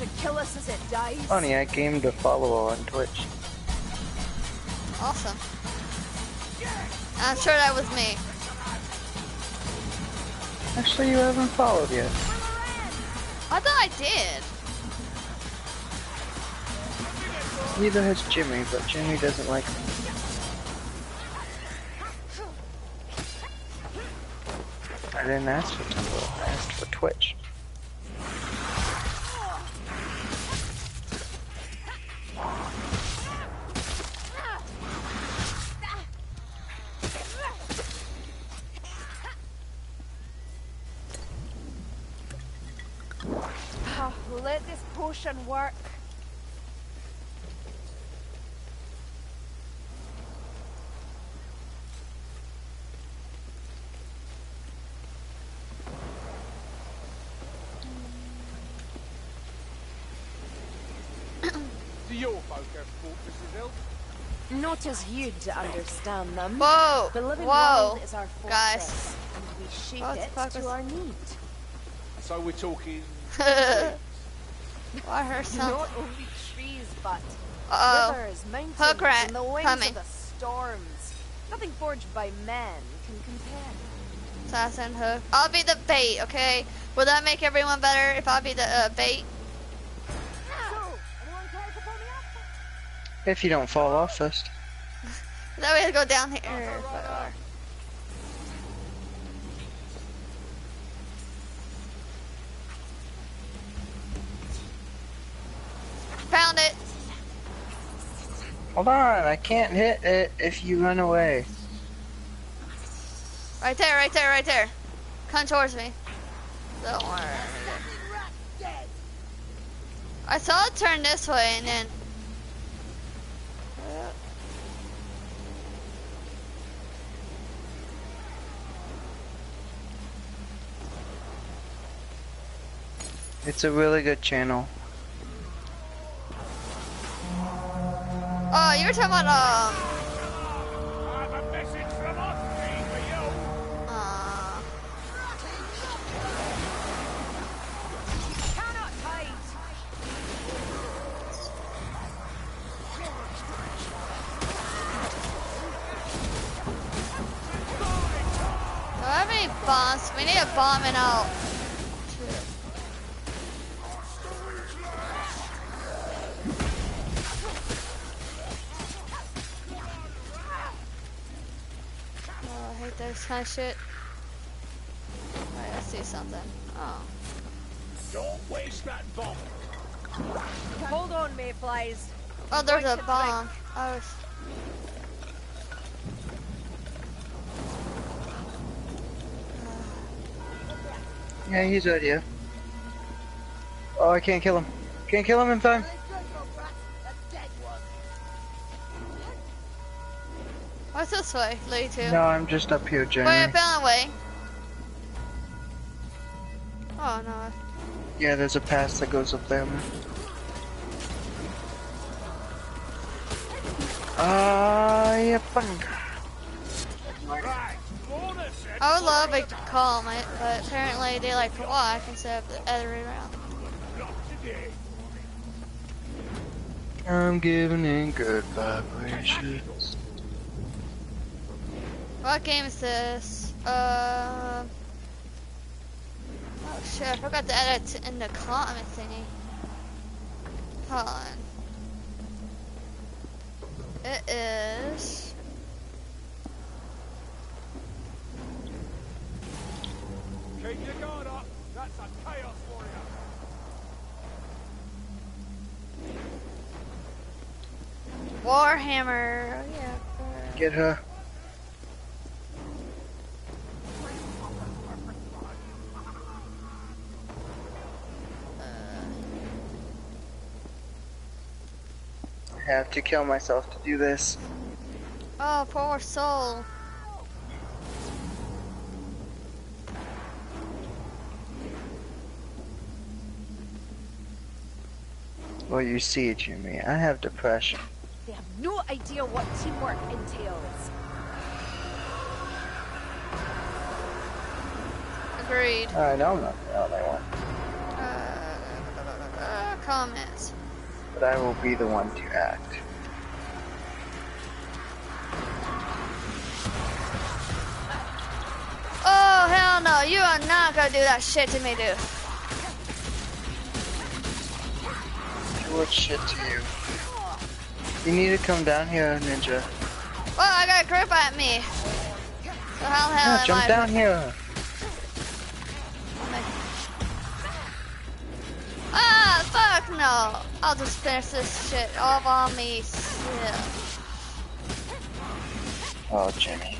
to kill us as it dies. Funny, I came to follow on Twitch. Awesome. I'm sure that was me. Actually, you haven't followed yet. I thought I did. Neither has Jimmy, but Jimmy doesn't like me. I didn't ask for Tumblr, I asked for Twitch. Work. Do your folk have fortresses, Elf? Not as you'd understand them. Whoa! The living Whoa! world is our Guys. and we shape What the it fuck to is- our need. So we're talking... I heard something. Not only trees, but Uh rivers, mountains, Hook and the wings coming. of the storms. Nothing forged by men can compare. oh. Assassin hook. I'll be the bait, okay? Will that make everyone better if I be the uh, bait? So, anyone care to pull me up? If you don't fall off first. That way to go down here. if I are. Found it. Hold on, I can't hit it if you run away. Right there, right there, right there. Come towards me. Don't worry. I saw it turn this way and then. It's a really good channel. Oh, you were talking about um. You! Uh, do I have any bombs? We need a bomb it out. This kind of shit. Wait, I see something. Oh. Don't waste that bomb! Hold on, mayflies. Oh, there's a bomb. Oh. Yeah, he's right here. Oh, I can't kill him. Can't kill him in time. What's this way lead to? No, I'm just up here, Wait, I Jeremy. found a way. Oh no. Yeah, there's a pass that goes up there. man. Ah, yeah, Lorna said... I would love it to calm it, but apparently they like to walk instead of the other way around. I'm giving in good vibrations. What game is this? Uh. Oh shit, I forgot to add it in the comment thingy. Hold on. It is. Keep your guard up. That's a chaos warrior. Warhammer. Oh, yeah. Get her. Have to kill myself to do this. Oh, poor soul. Well, you see, Jimmy, I have depression. They have no idea what teamwork entails. Agreed. I know I'm not the only one. Uh, comments. But I will be the one to act. Oh, hell no. You are not gonna do that shit to me, dude. What shit to you? You need to come down here, Ninja. Well, I got a grip at me. So how the hell Yeah, am jump I? down here. Ah, fuck no. I'll just finish this shit all on me. Yeah. Oh, Jimmy.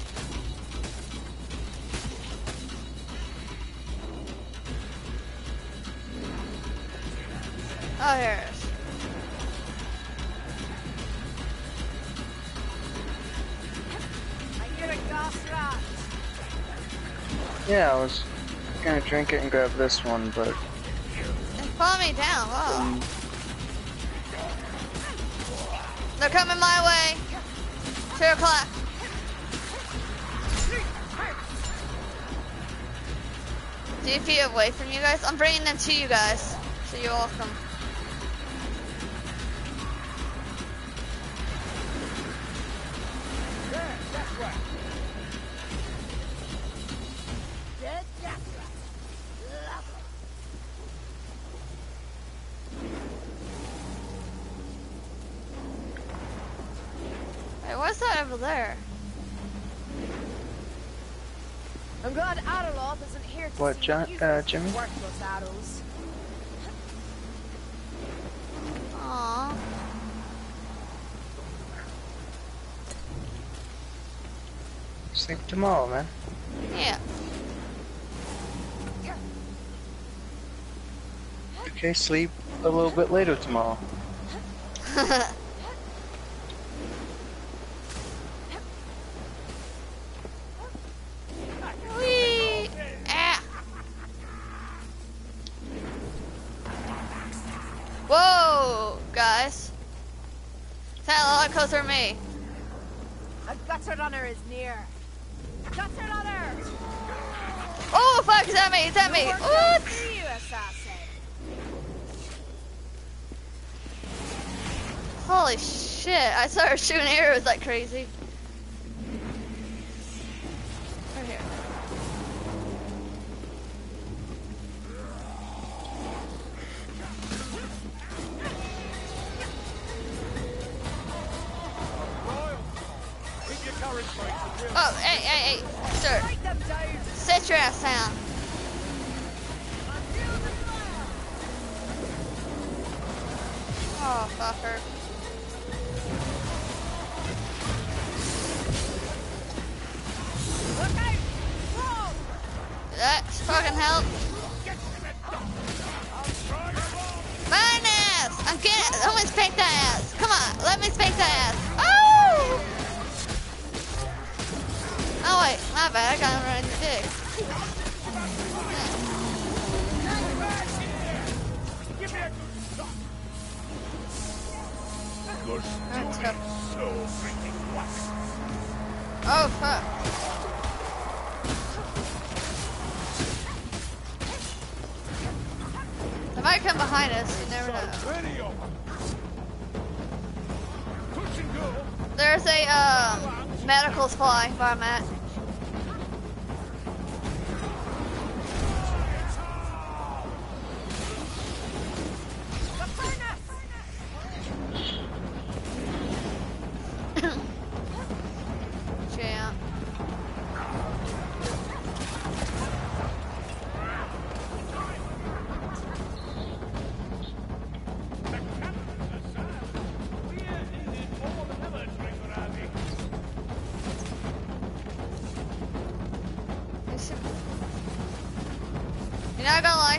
Oh, here it is. I hear a gas rat. Yeah, I was gonna drink it and grab this one, but Follow me down. Whoa. They're coming my way. Two o'clock. You feel away from you guys? I'm bringing them to you guys. So you're welcome. What, John- uh, Jimmy? Aww. sleep tomorrow, man. Yeah. Okay, sleep a little bit later tomorrow. Whee! Ah! Whoa, guys. That a lot closer to me. A is near. Oh, fuck, is that me, Is that me. What? for you, assassin. Holy shit, I started shooting arrows like crazy.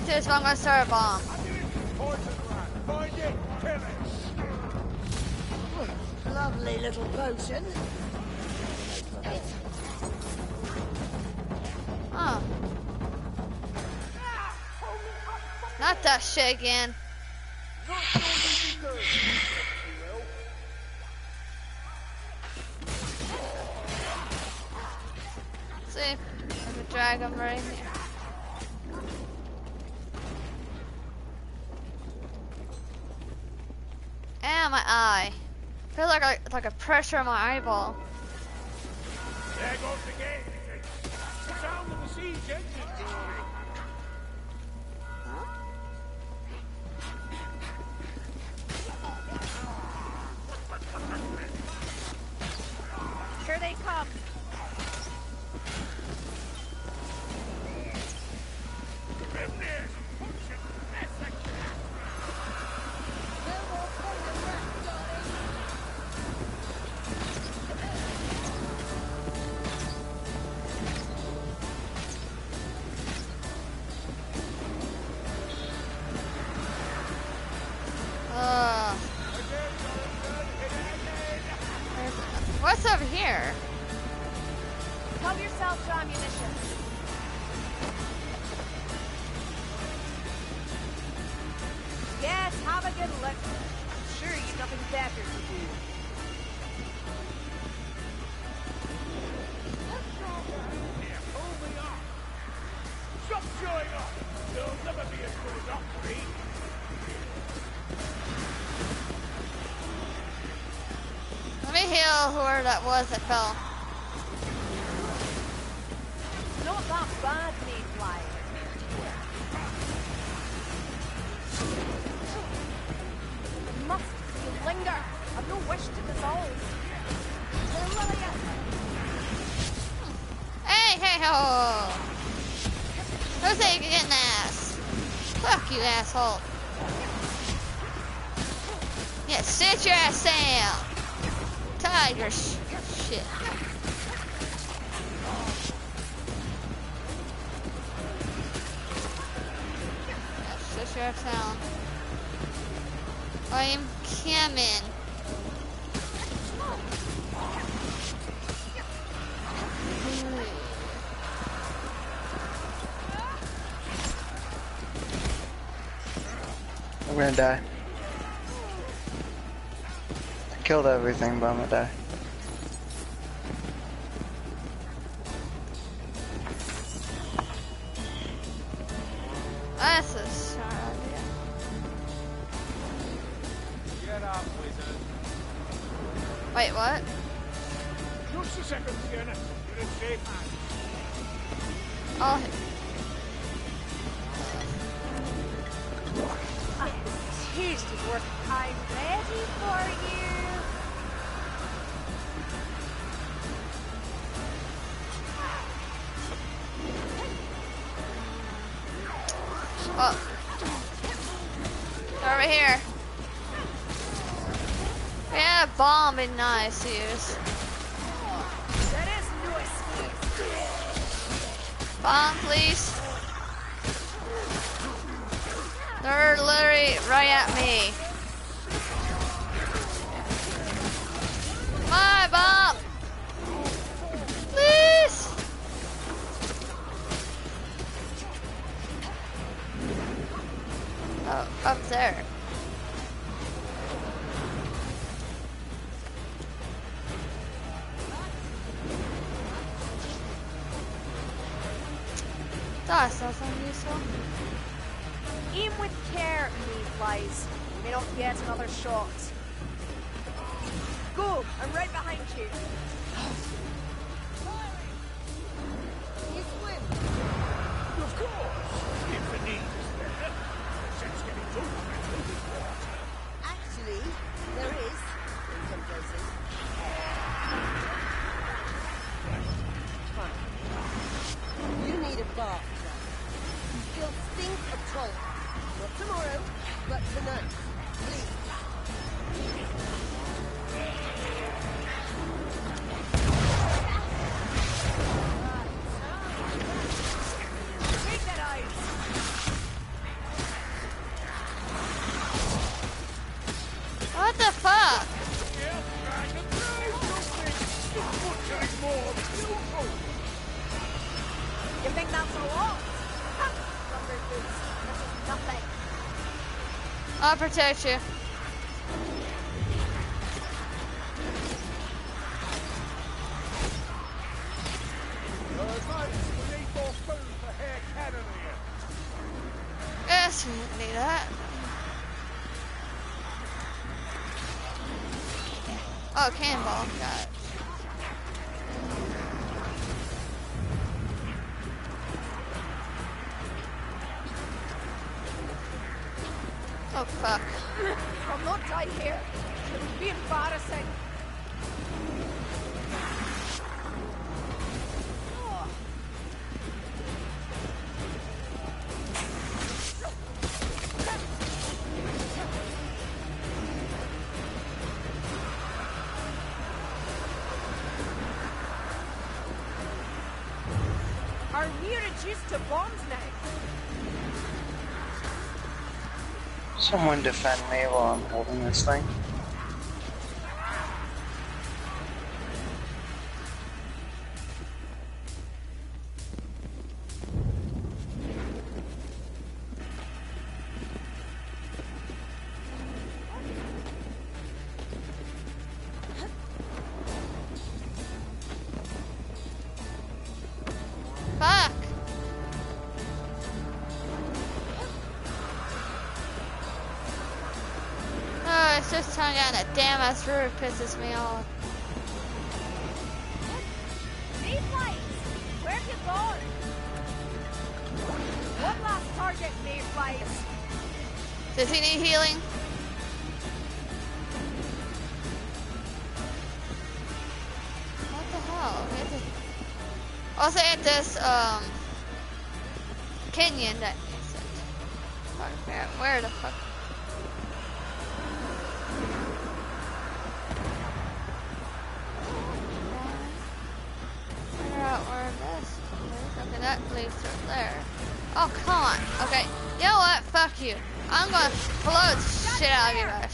Gonna like this, but I'm gonna start a bomb. Poison rat. Find it. Kill it. Lovely little potion. Oh. Not that shit again. pressure on my eyeball. backers to do. Let me heal whoever that was that fell. shit. That's the. I am coming. I'm gonna die. I killed everything, but I'm gonna die. Oh. Over here. Yeah, bomb and nice use. Bomb, please. They're literally right at me. I'll protect you. Yes, need that. Oh, cannonball. Got it. Someone defend me while I'm holding this thing. Pisses me off. Mayflies! Where have you gone? One last target, Mayflies. Does he need healing? What the hell? To- Also at this um canyon that needs it. Where, where the fuck? That leads to there. Oh, come on. Okay, you know what? Fuck you. I'm gonna blow the shit out of you guys.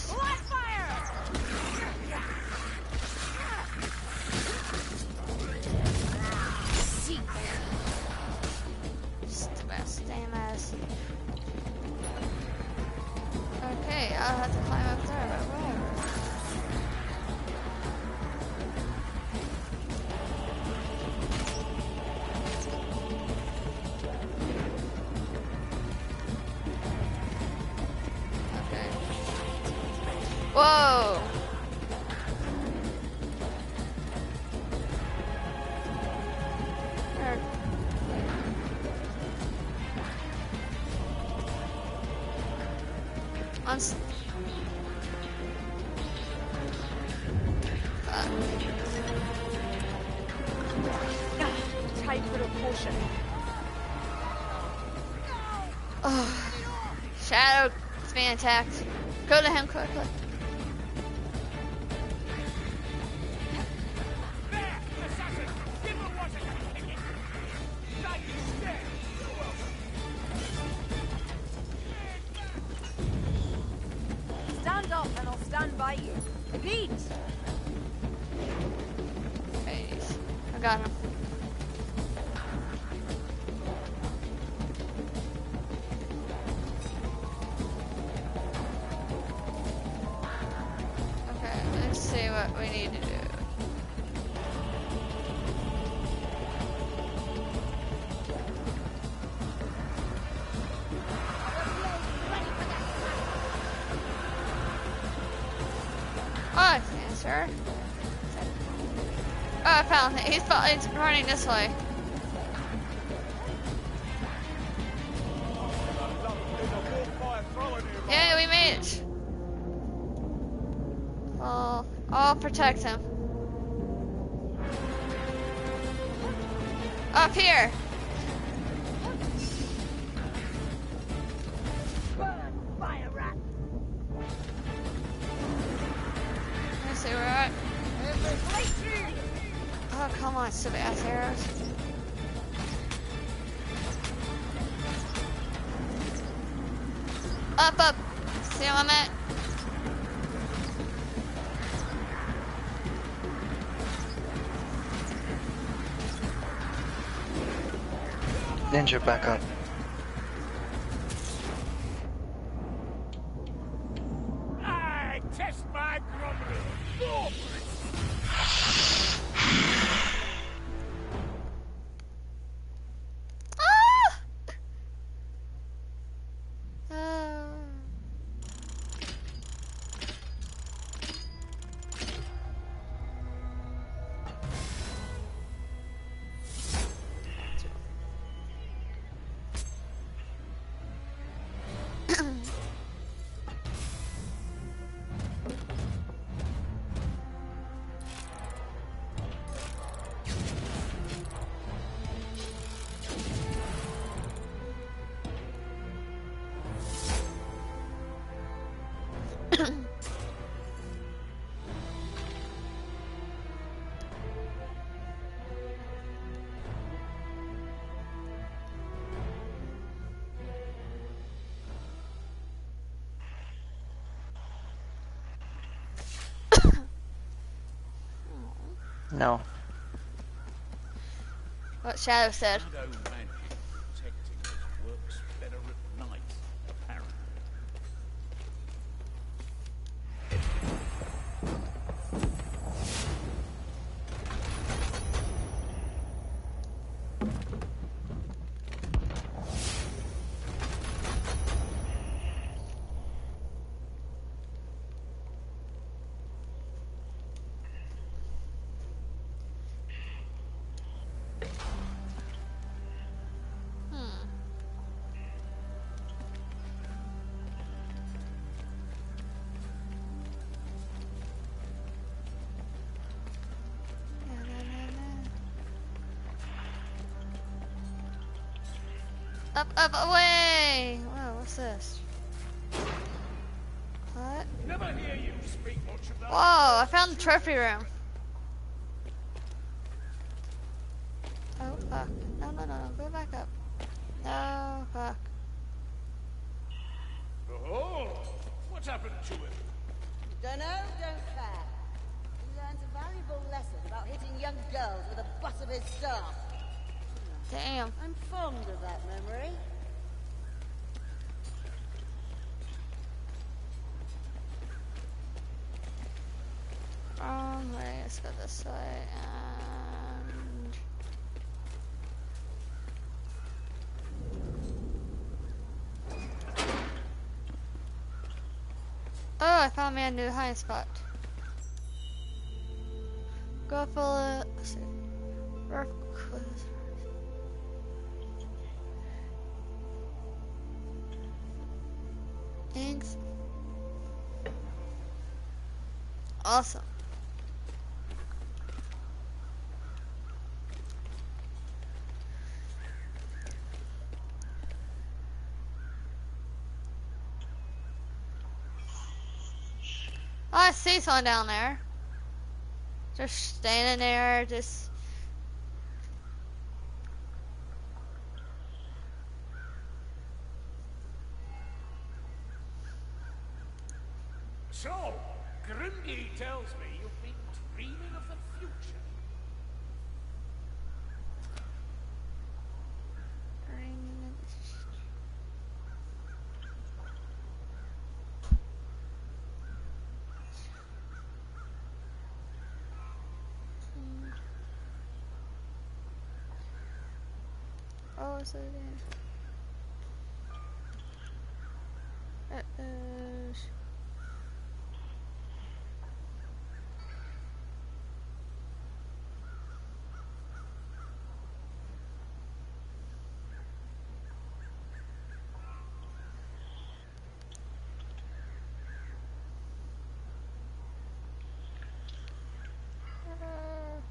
Attacked. Go to him quickly. Oh, I found it. He's, he's running this way. Yeah, we made it. I'll, I'll protect him. Ninja, back up. No. What Shadow said. This? What? Never hear you speak much of that. Whoa, I found the trophy room. Oh, fuck. No, no, no, no, go back up. No, fuck. Oh, what happened to him? Don't know, don't care. He learns a valuable lesson about hitting young girls with the butt of his staff. Damn. I'm fond of that memory. Let's go this way, and... Oh, I found me a new hiding spot. Go for quiz. Thanks. Awesome. Oh, I see someone down there. Just standing there, just. So, Grimgay tells me you've been dreaming of the future. So there. Uh, uh, uh,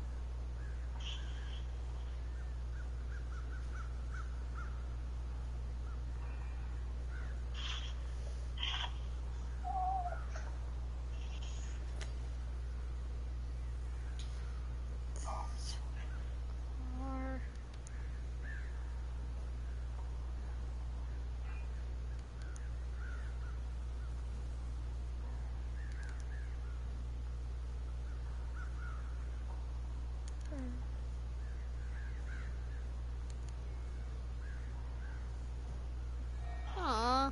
or Aw.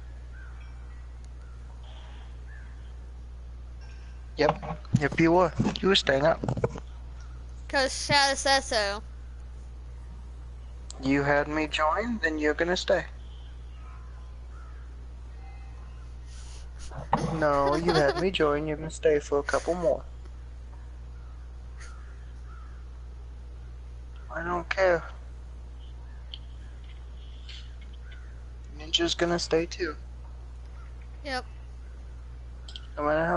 Yep. Yep, you were. You were staying up. Cause Shadow said so. You had me join, then you're gonna stay. No, you had me join, you're gonna stay for a couple more. I don't care. Ninja's gonna stay too. Yep.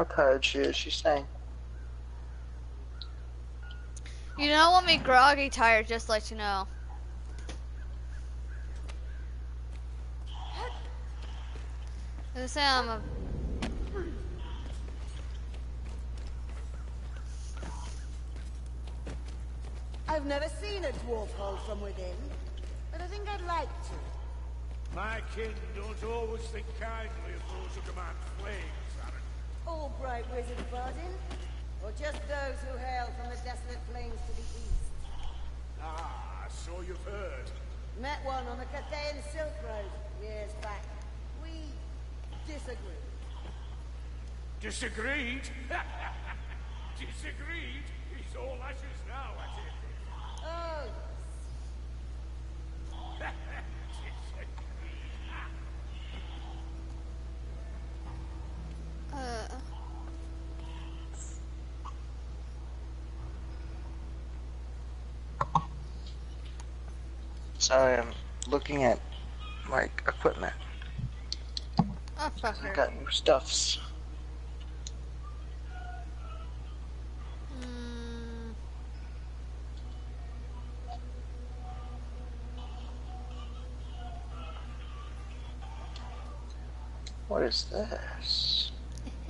No matter she is, she's staying. You don't want me groggy tired, just to let you know. I say I'm a I've never seen a dwarf hole from within, but I think I'd like to. My kin don't always think kindly of those who command flames, Wizard Bardin. Or just those who hail from the desolate plains to the east? Ah, so you've heard. Met one on the Cathayan Silk Road years back. We disagreed. Disagreed? Disagreed? He's all ashes now, I it. Oh, Disagreed. Uh, Sorry, I'm looking at my equipment. oh I fucker. got new stuffs. Mm, What is this?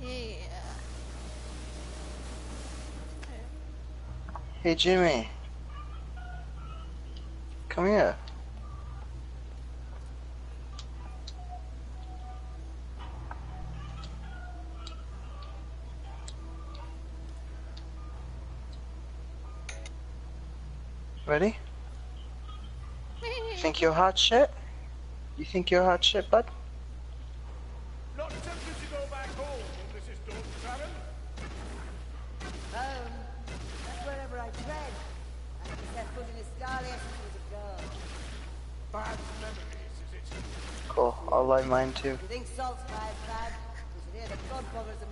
yeah. Hey Jimmy. Here. Ready? Think you're hot shit? You think you're hot shit, bud?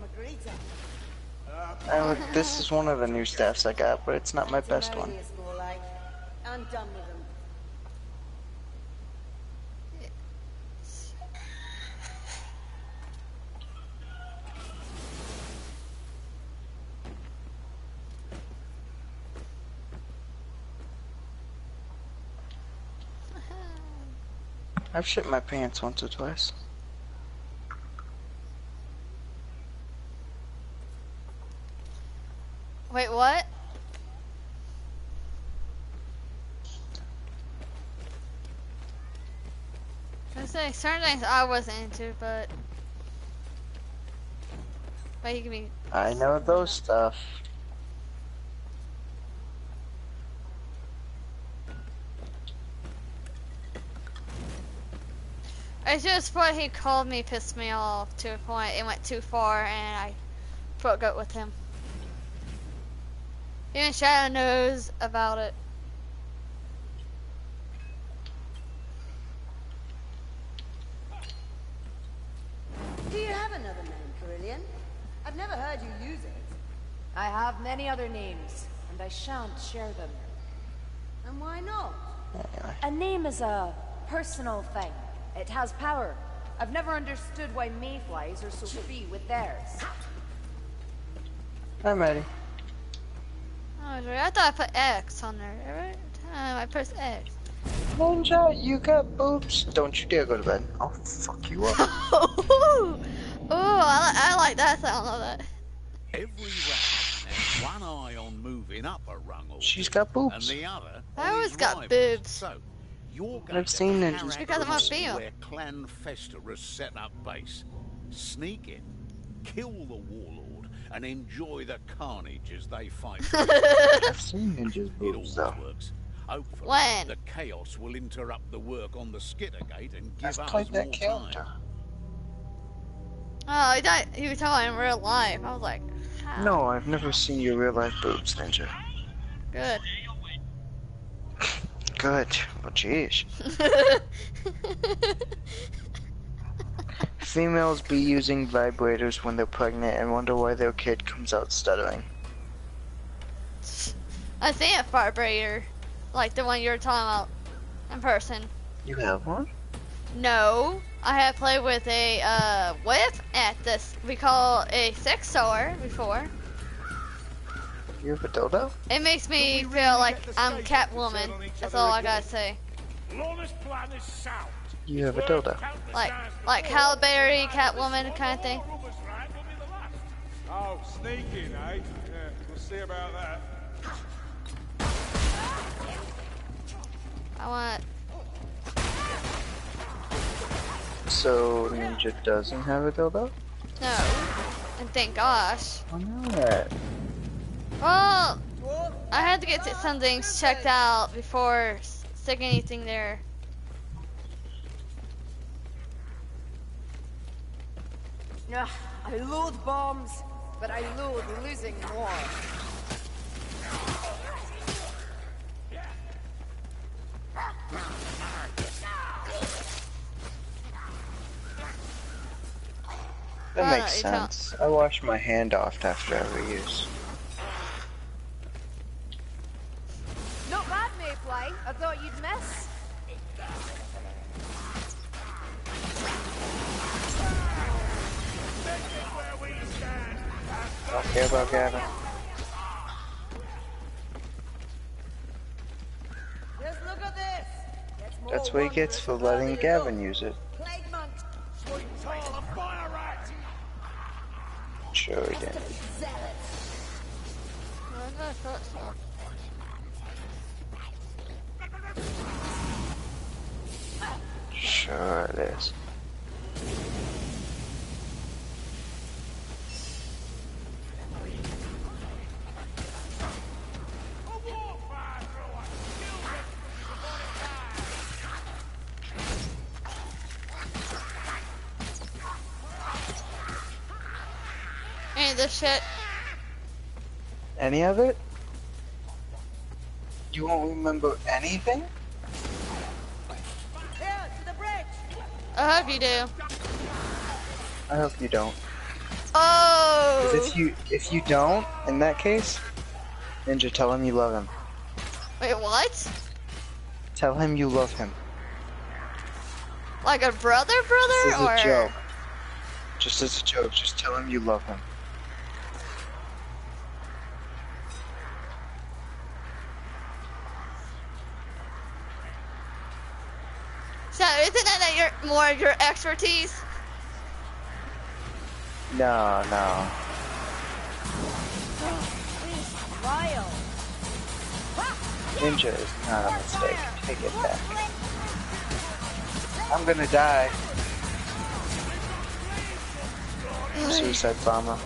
Margarita. Uh, this is one of the new staffs I got, but it's not my best one. Timonius, more like. I'm done with them. I've shit my pants once or twice. Wait, what? I was saying certain things I wasn't into, but but you can be. I know those stuff. It's just what he called me pissed me off to a point. It went too far, and I broke up with him. Even Shadow knows about it. Do you have another name, Kerillian? I've never heard you use it. I have other names, and I shan't share them. And why not? Anyway. A name is a personal thing. It has power. I've never understood why mayflies are so free with theirs. I'm ready. Oh, I thought I put X on there. Every time I press X. Ninja, you got boobs. Don't you dare go to bed. I'll fuck you up. Ooh, I, li- I like that sound of that. Every round, there's one eye on moving up a rung or She's two, got and boobs. the other I always got rivals. boobs. So, you're going I've to seen ninjas Harrow Because I'm a Cross. Where Clan Fester has set up base. Sneak in, kill the warlord, and enjoy the carnage as they fight. I've seen ninjas It boobs always though. works. Hopefully, When? the chaos will interrupt the work on the Skittergate and give I've us played more that character. time. Oh, he, died, he was talking in real life. I was like, how? No, I've never seen your real life boobs, Ninja. Good. Good. Well, jeez. Females be using vibrators when they're pregnant and wonder why their kid comes out stuttering. I see a vibrator, like the one you were talking about, in person. You have one? No, I have played with a uh, whip at this we call a sex sword before. You have a dildo? It makes me Do feel really like I'm stakes Catwoman. set on each That's other all I gotta say. Plan is sound. You have a It's worked dildo. Like times like before. Halle Berry, Catwoman kind of thing. all rumours right, will be the last. Oh, sneaking, eh? Yeah, we'll see about that. I want. So, Ninja doesn't have a dildo? No. And thank gosh. Why not? Well, I had to get some things checked out before s- sticking anything there. Ugh, I loathe bombs, but I loathe losing more. That makes you don't- sense. I wash my hand off after every use. Not bad, Mayfly. I thought you'd miss. Don't care about Gavin. Just look at this. That's what he gets for letting Gavin use it. Sure. Sure it is. Shit. Any of it? You won't remember anything? Here, to the bridge. I hope you do. I hope you don't. Oh! if you if you don't, in that case, Ninja, tell him you love him. Wait, what? Tell him you love him. Like a brother, brother, This is or a joke. Just as a joke, just tell him you love him. so? Isn't that of your expertise? No, no. Ninja is not a mistake. Take it back. I'm gonna die. Suicide bomber.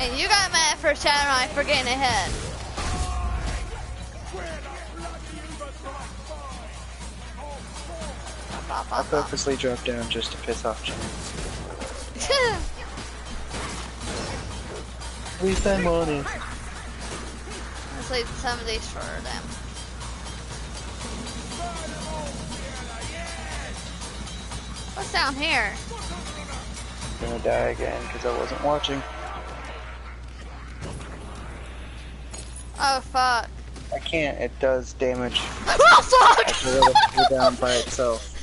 And you got mad for Shadowknight for getting ahead. I purposely dropped down just to piss off Jimmy. we that money. Let's leave some of these for them. What's down here? I'm gonna die again because I wasn't watching. Oh fuck. I can't. It does damage. oh I can let it pull down by itself.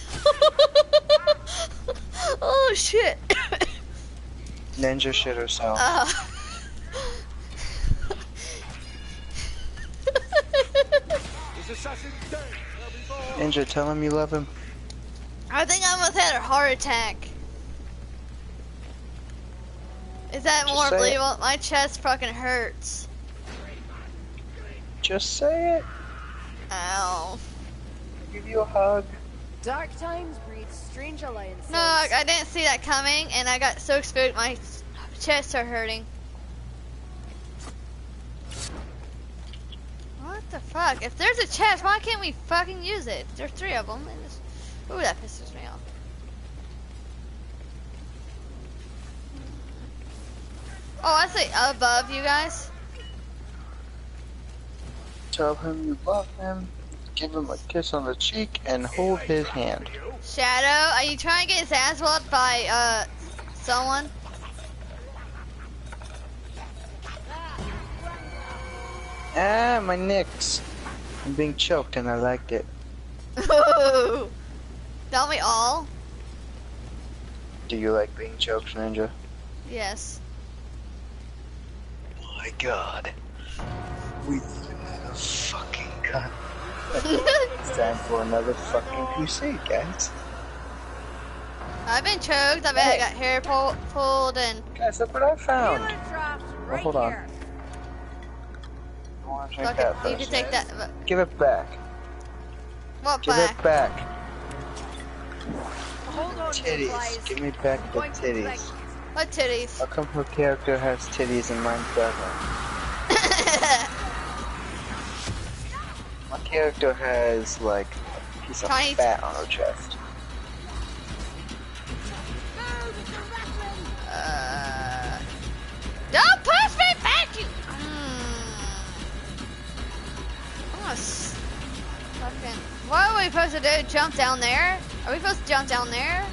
Oh shit. Ninja shit herself. Uh. This assassin's dead. There'll be more. Ninja, tell him you love him. I think I almost had a heart attack. Is that Just more it. believable? My chest fucking hurts. Just say it. Ow. I'll give you a hug. Dark times breed strange alliances. No, I I didn't see that coming, and I got so spooked my chest are hurting. What the fuck? If there's a chest, why can't we fucking use it? There's three of them. And just... Ooh, that pisses me off. Oh, I say above you guys. Tell him you love him. Give him a kiss on the cheek and hold his hand. Shadow, are you trying to get his ass whooped by uh someone? Ah, my nicks. I'm being choked and I liked it. Ooh. Don't we all? Do you like being choked, Ninja? Yes. My god. We live in another fucking cut. It's time for another fucking crusade, guys. I've been choked. I bet I got hair pull- pulled and Guys, look what I found. Healer traps right hold on. here. I want to drink fuck that. You can take that. but- Give it back. What Give back? it back. Hold on titties. Give me back the going to collect titties. What titties? How come her character has titties and mine doesn't? My character has like a piece of fat on her chest. Uh, don't push me back, you. Mm. I'm gonna fucking. What are we supposed to do? Jump down there? Are we supposed to jump down there?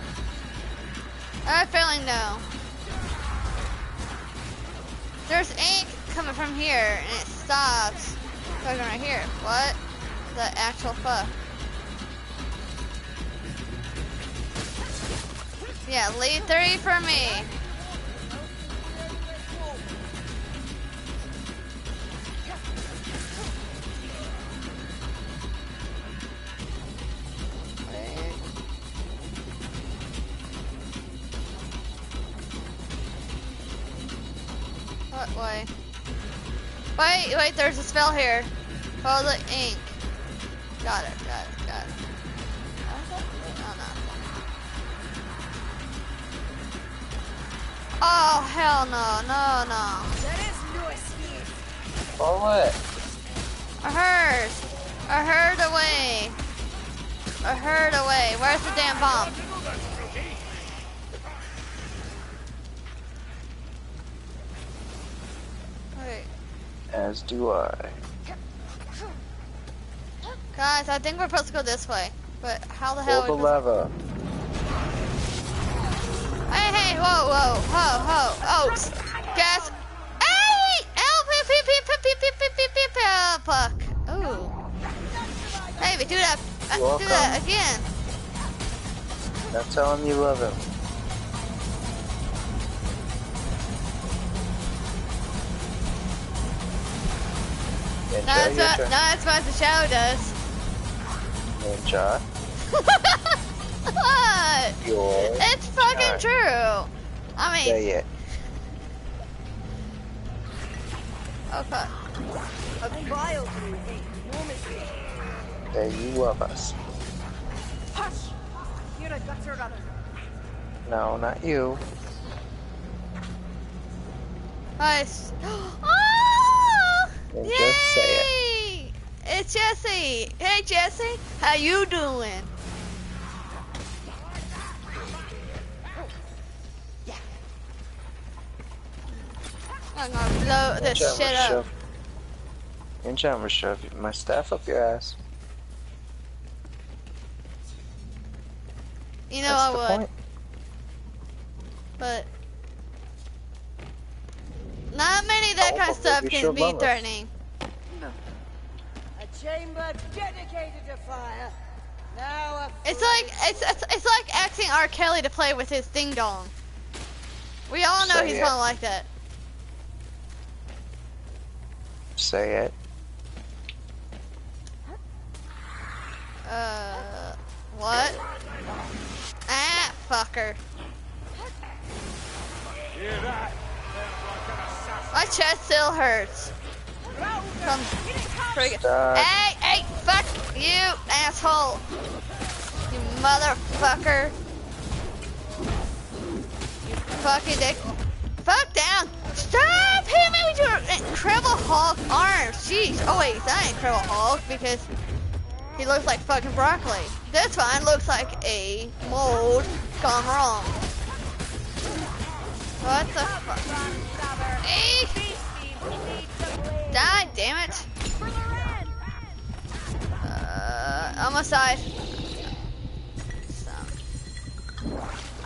I have a feeling no. There's ink coming from here, and it stops. Fucking right here. What? The actual fuck. Yeah, lead three for me. What way? Wait, wait, there's a spell here. Follow the ink. Got it, got it, got it. Oh, no. Oh, hell no, no, no. That is no escape. For what? A herd. A herd away. A herd away. Where's the damn bomb? Wait. As do I. Guys, I think we're supposed to go this way. But how the hell Pull the lever. Hey, hey, whoa, whoa, ho, ho, oaks. Gas. Hey! Help, pew, pew, pew, pew, pew, pew, pew, pew, puck. Ooh. Hey, we do that. uh, do that again. Now tell him you love him. No, Enjoy that's your what, no, that's what the shadow does. Ninja. what? Your It's fucking turn. true. I mean, Say it. okay. A vile thing. No mistake. That you love us. Hush! You're a gutter runner. No, not you. Nice. Oh! Then just say it. It's Jesse. Hey, Jesse. How you doing? I'm gonna blow this I'm shit up. shove- I'm gonna shove my staff up your ass. You know That's I would, point. but not many of that Oh, kind of stuff can be threatening. A chamber dedicated to fire. Now a It's like it's, it's it's like asking R. Kelly to play with his ding dong. We all know Say he's it. gonna like that. Say it. Uh, what? Ah, fucker. Hear that? Sounds like an assassin. My chest still hurts. Stop. Hey, hey, fuck you, asshole. You motherfucker. You fucking dick. Fuck down. Stop hitting me with your Incredible Hulk arms. Jeez. Oh wait, that ain't Incredible Hulk because he looks like fucking broccoli. This one looks like a mold gone wrong. What the fuck? Hey! Die, damn it! Uh, almost died.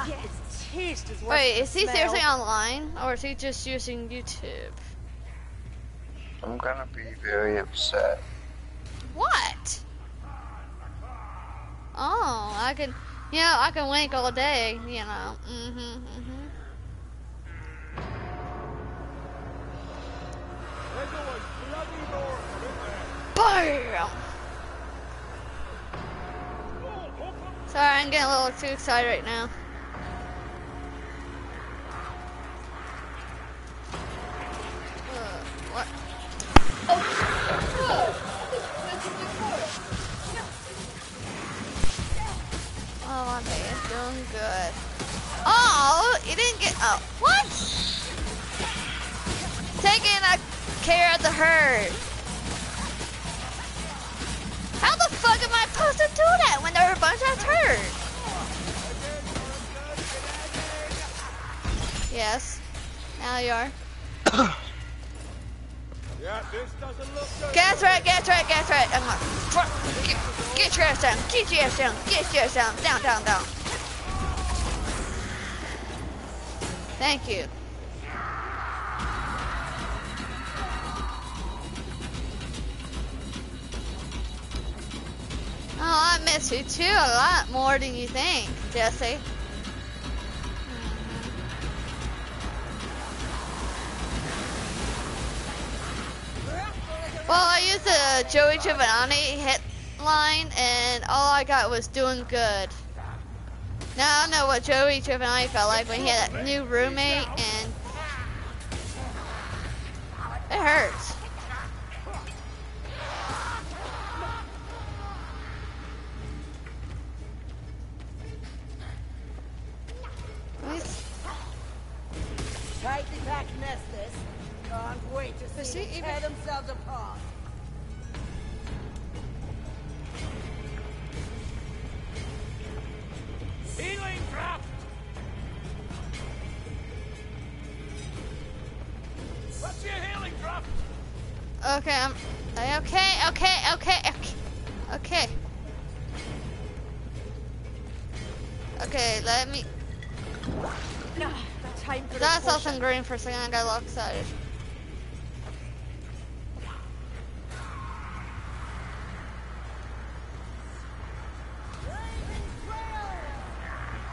Yes, taste Wait, is he seriously online, or is he just using YouTube? I'm gonna be very upset. What? Oh, I can, you know, I can wink all day, you know. Mm-hmm, mm-hmm. Bam! Sorry, I'm getting a little too excited right now. Oh, good. Oh, you didn't get. Oh, what? Taking a care of the herd. How the fuck am I supposed to do that when there are a bunch of herds? Yes. Now you are. Yeah, this doesn't look good. Gas right, gas right, gas right. I'm on. Get, get your ass down, get your ass down, get your ass down, down, down, down. Thank you. You too a lot more than you think, Jesse. Mm-hmm. Well, I used a Joey Giovanni headline, and all I got was doing good. Now I don't know what Joey Giovanni felt like when he had that new roommate, and it hurts. Okay, I'm okay, okay, okay, okay, okay. Okay, let me. Time for That a saw some green for a second. I got all excited.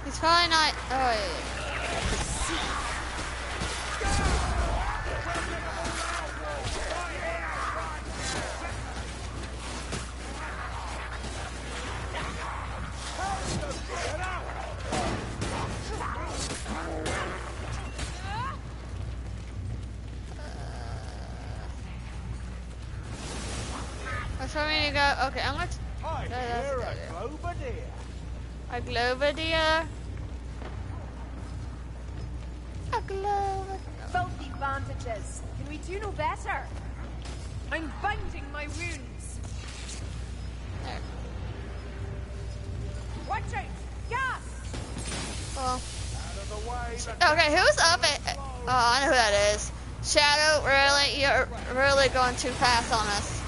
He's probably not. Oh wait. A Globadier. A Globadier. Filthy bandages. Can we do no better? I'm binding my wounds. There. Watch out! Gas! Well. Out of the way, the Okay, who's up at? Oh, I know who that is. Shadow, really, you're really going too fast on us.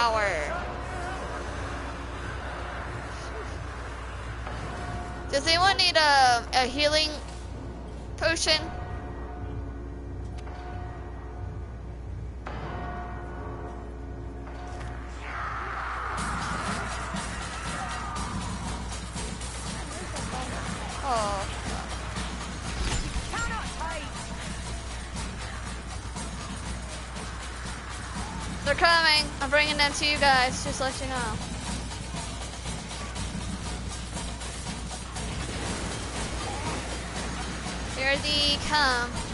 Shower. Does anyone need a, a healing potion? Guys, just let you know. Here they come.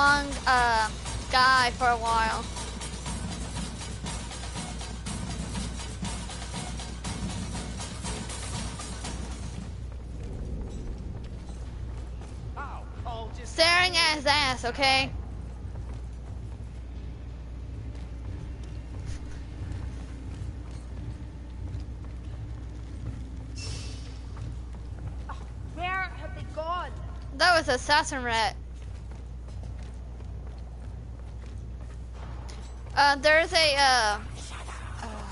Flung uh, guy for a while. Ow, I'll just Staring at his ass, okay? Where have they gone? That was assassin rat. uh, uh...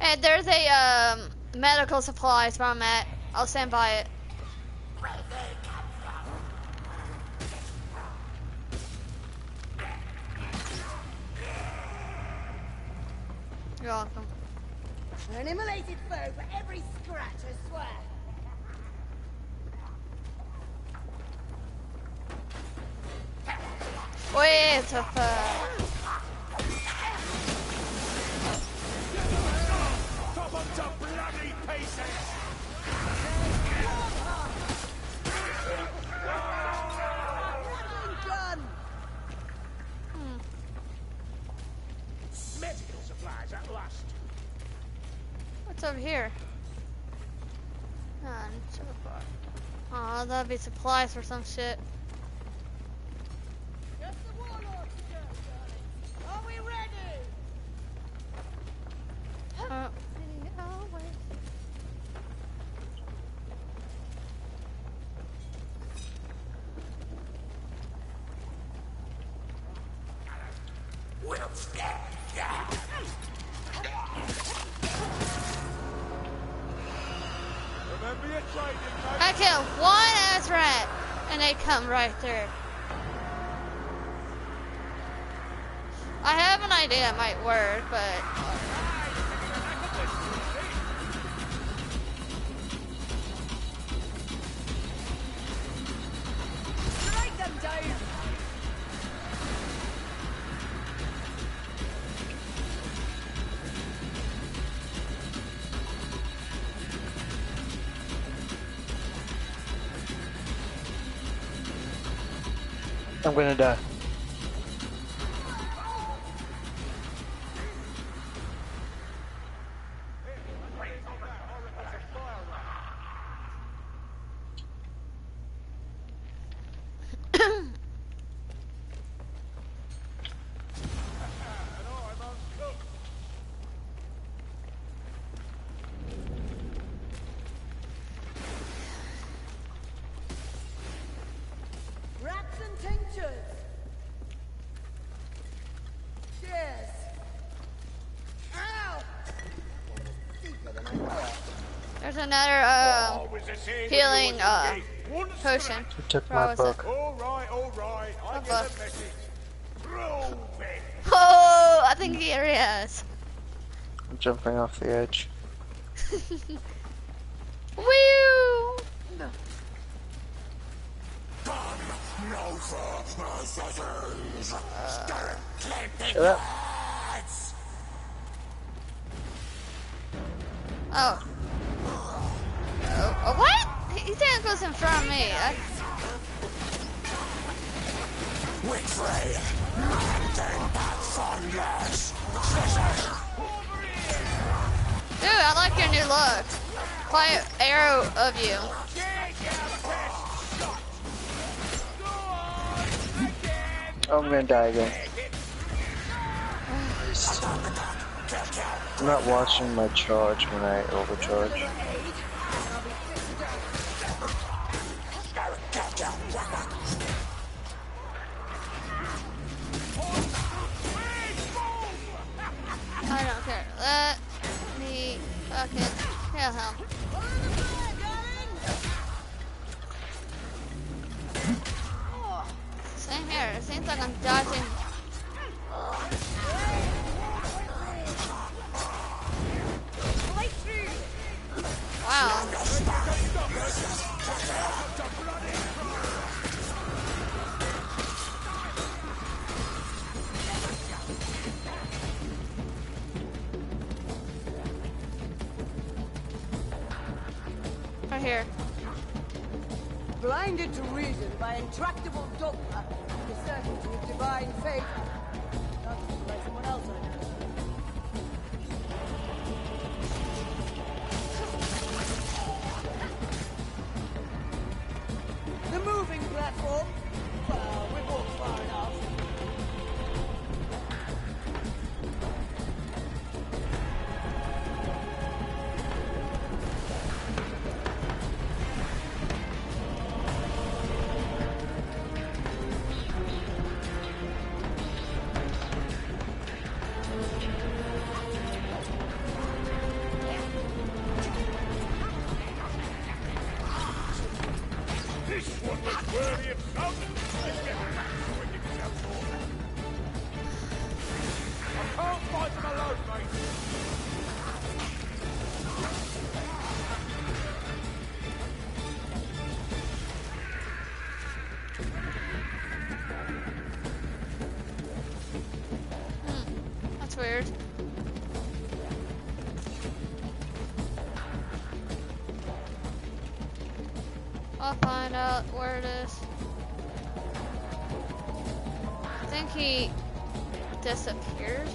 Hey, there's a um, medical supplies where I'm at. I'll stand by it. You're awesome. An immolated foe for every scratch, I swear. Wait a fuck. over here? Oh, that'd be supplies or some shit. I have an idea it might work, but I'm gonna die. uh, potion. Who took my book? Book. Oh, I think here he is. I'm jumping off the edge. Woo! No. Uh, Shut up. watching my charge when I overcharge. Find out where it is. I think he disappeared.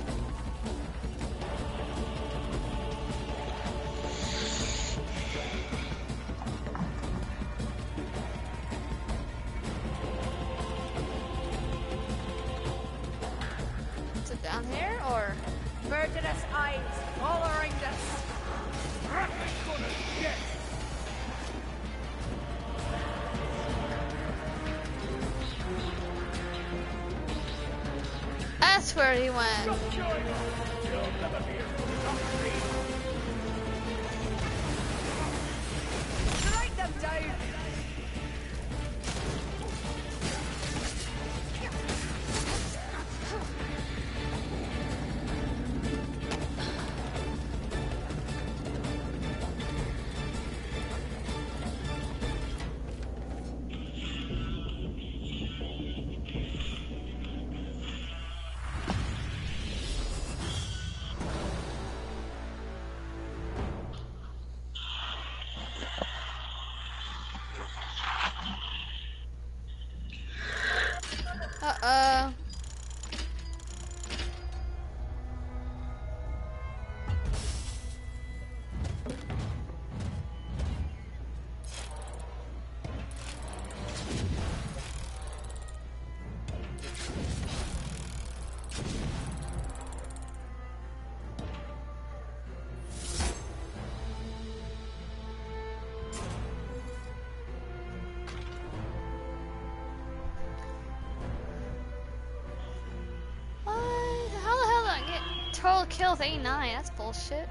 Kills 89? That's bullshit.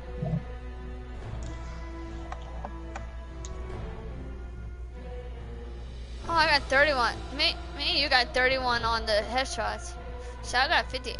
Oh, I got 31. Me, me, you got 31 on the headshots. So I got 58.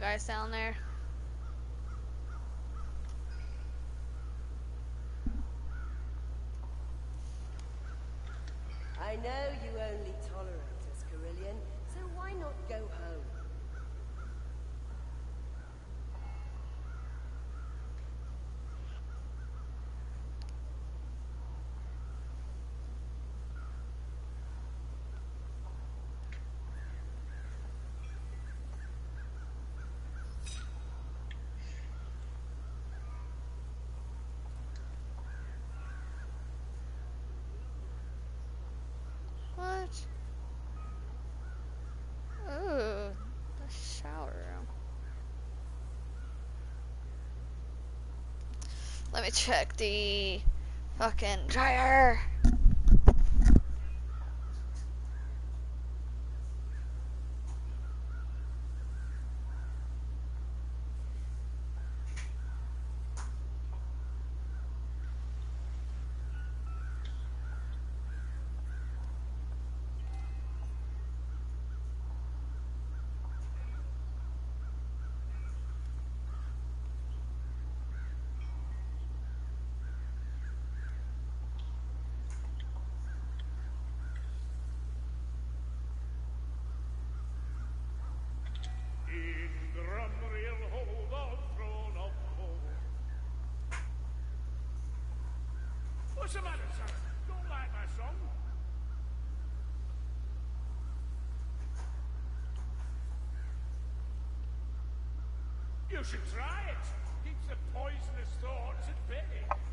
Guys down there. I know you only tolerate us, Kerillian, so why not go home? What? Ooh, the shower room. Let me check the fucking dryer. In Grumriel hold the throne of gold. What's the matter, son? Don't like my song? You should try it. Keeps the poisonous thoughts at bay.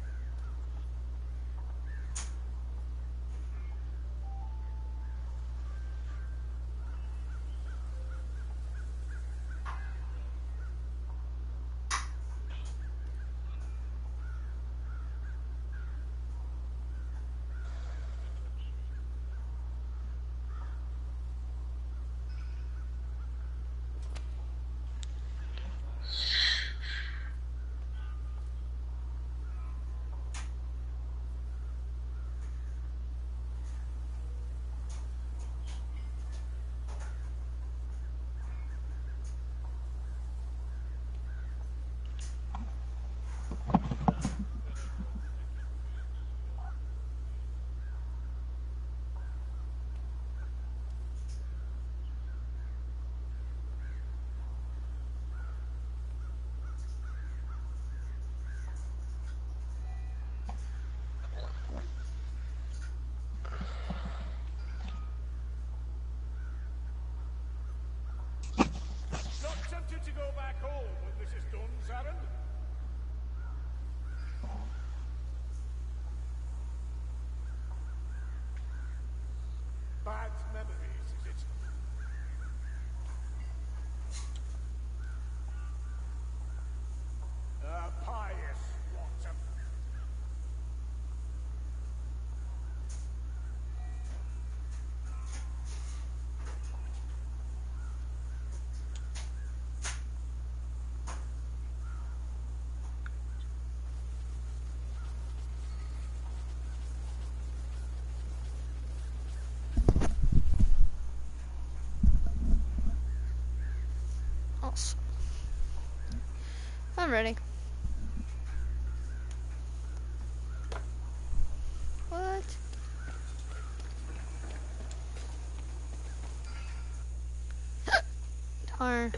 wanted to go back home when this is done, Zarin. Awesome. I'm ready. What? Darn.